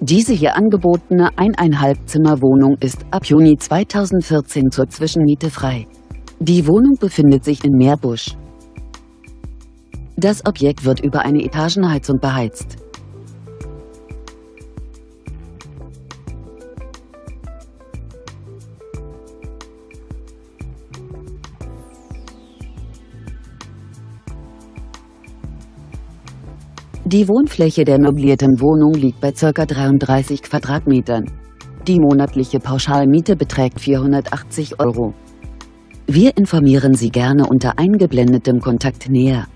Diese hier angebotene eineinhalb Zimmerwohnung ist ab Juni 2014 zur Zwischenmiete frei. Die Wohnung befindet sich in Meerbusch. Das Objekt wird über eine Etagenheizung beheizt. Die Wohnfläche der möblierten Wohnung liegt bei ca. 33 Quadratmetern. Die monatliche Pauschalmiete beträgt 480 Euro. Wir informieren Sie gerne unter eingeblendetem Kontakt näher.